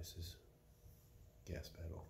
prices, gas pedal.